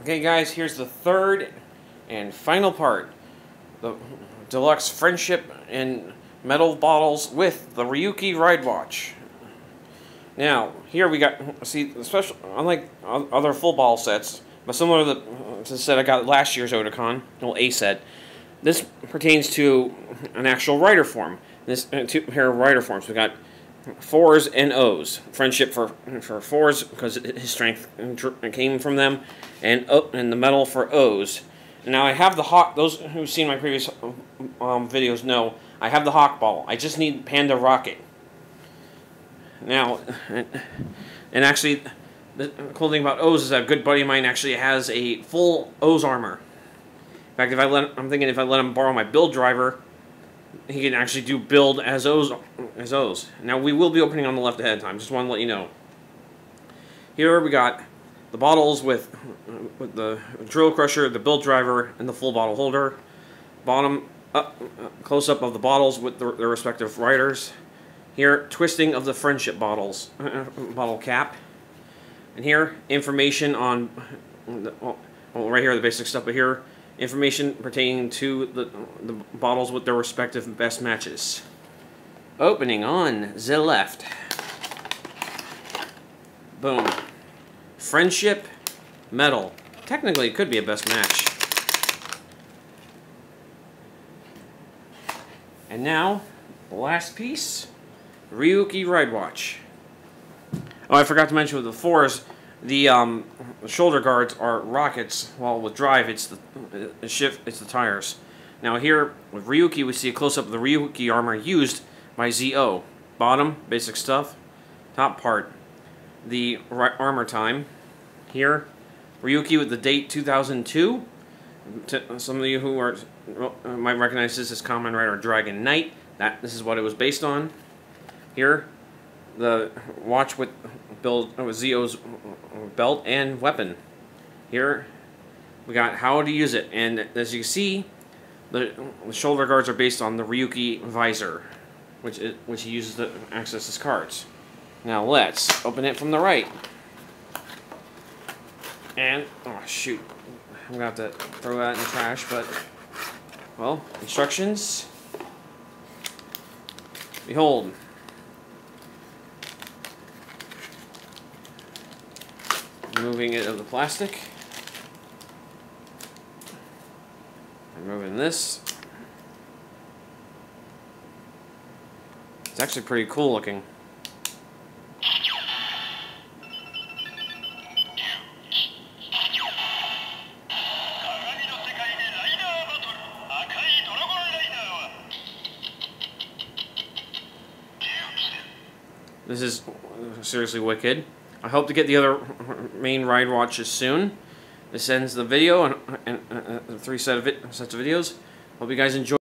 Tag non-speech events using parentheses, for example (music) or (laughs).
Okay, guys, here's the third and final part. The deluxe friendship and medal bottles with the Ryuki Ride Watch. Now, here we got, see, special, unlike other full ball sets, but similar to the, set I got last year's Otakon, little A set, this pertains to an actual rider form. This uh, two pair of rider forms. We got Fourze and OOO. Friendship for for Fourze because his strength came from them, and o, and the medal for OOO. Now I have the hawk. Those who've seen my previous um, videos know I have the hawk ball. I just need Panda Rocket. Now, and actually, the cool thing about OOO is that a good buddy of mine actually has a full OOO armor. In fact, if I let, I'm thinking if I let him borrow my build driver, he can actually do build as OOO, as OOO. Now, we will be opening on the left ahead of time. Just want to let you know. Here we got the bottles with, with the drill crusher, the build driver, and the full bottle holder. Bottom up, close up of the bottles with the, their respective writers. Here, twisting of the friendship bottles, (laughs) bottle cap. And here, information on, well, right here, the basic stuff, but here, information pertaining to the, the bottles with their respective best matches. Opening on the left. Boom. Friendship, medal. Technically, it could be a best match. And now, last piece, Ryuki Ride Watch. Oh, I forgot to mention with the Fourze, the um, shoulder guards are rockets, while with drive it's the, the shift it's the tires. Now here with Ryuki we see a close up of the Ryuki armor used by Zi-O. Bottom basic stuff, top part the armor time. Here Ryuki with the date 2002. Some of you who are uh, might recognize this as Kamen Rider Dragon Knight. That this is what it was based on. Here the watch with build uh, with Zi-O's belt and weapon. Here we got how to use it, and as you see, the, the shoulder guards are based on the Ryuki visor, which it, which he uses to access his cards. Now let's open it from the right. And oh shoot, I'm gonna have to throw that in the trash, but well, instructions. Behold, removing it of the plastic. Removing this. It's actually pretty cool looking. This is seriously wicked. I hope to get the other main ride watches soon. This ends the video and, and, three set of sets of videos. Hope you guys enjoy.